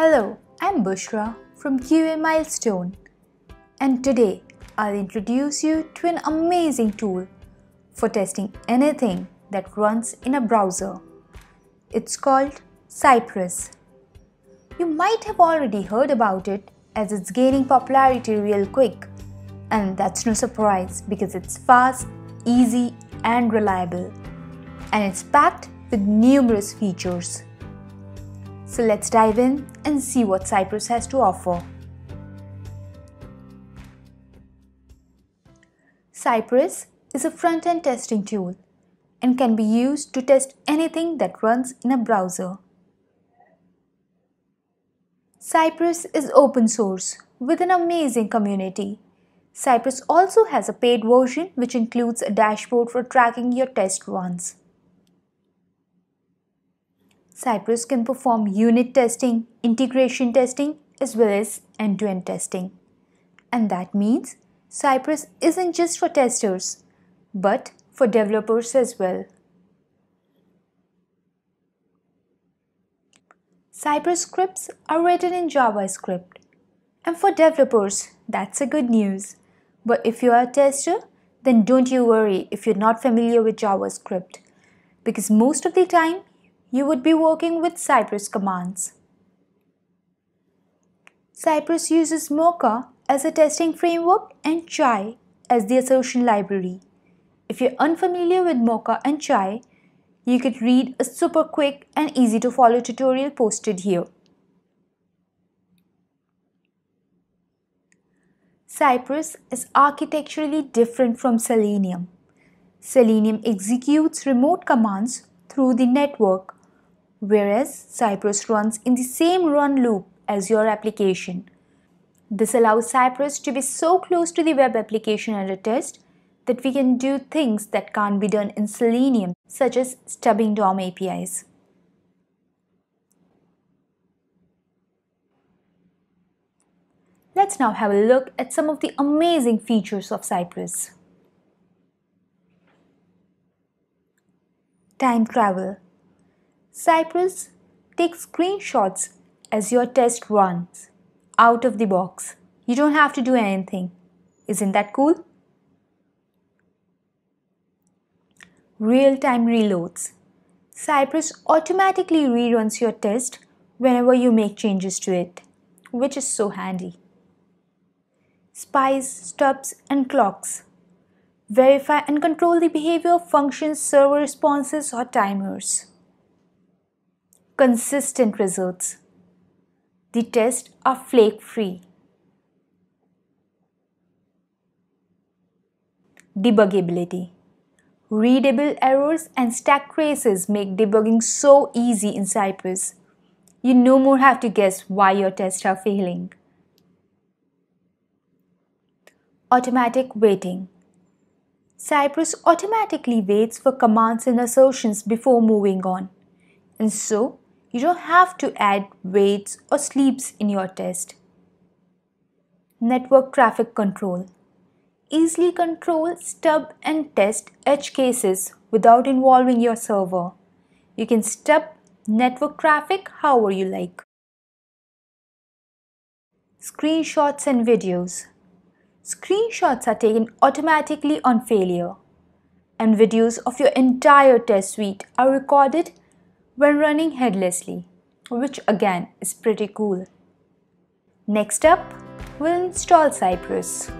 Hello, I'm Bushra from QA Milestone, and today I'll introduce you to an amazing tool for testing anything that runs in a browser. It's called Cypress. You might have already heard about it as it's gaining popularity real quick, and that's no surprise because it's fast, easy, and reliable, and it's packed with numerous features. So let's dive in and see what Cypress has to offer. Cypress is a front-end testing tool and can be used to test anything that runs in a browser. Cypress is open source with an amazing community. Cypress also has a paid version which includes a dashboard for tracking your test runs. Cypress can perform unit testing, integration testing, as well as end-to-end testing. And that means Cypress isn't just for testers, but for developers as well. Cypress scripts are written in JavaScript. And for developers, that's a good news. But if you are a tester, then don't you worry if you're not familiar with JavaScript. Because most of the time, you would be working with Cypress commands. Cypress uses Mocha as a testing framework and Chai as the assertion library. If you're unfamiliar with Mocha and Chai, you could read a super quick and easy to follow tutorial posted here. Cypress is architecturally different from Selenium. Selenium executes remote commands through the network whereas Cypress runs in the same run loop as your application. This allows Cypress to be so close to the web application under test that we can do things that can't be done in Selenium, such as stubbing DOM APIs. Let's now have a look at some of the amazing features of Cypress. Time travel. Cypress takes screenshots as your test runs out of the box. You don't have to do anything. Isn't that cool? Real-time reloads. Cypress automatically reruns your test whenever you make changes to it, which is so handy. Spies, stubs, and clocks. Verify and control the behavior of functions, server responses, or timers consistent results. The tests are flake free. Debuggability. Readable errors and stack traces make debugging so easy in Cypress. You no more have to guess why your tests are failing. Automatic waiting. Cypress automatically waits for commands and assertions before moving on. And so, you don't have to add waits or sleeps in your test. Network traffic control. Easily control, stub and test edge cases without involving your server. You can stub network traffic however you like. Screenshots and videos. Screenshots are taken automatically on failure and videos of your entire test suite are recorded when running headlessly, which again is pretty cool. Next up, we'll install Cypress.